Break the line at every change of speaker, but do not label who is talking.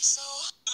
So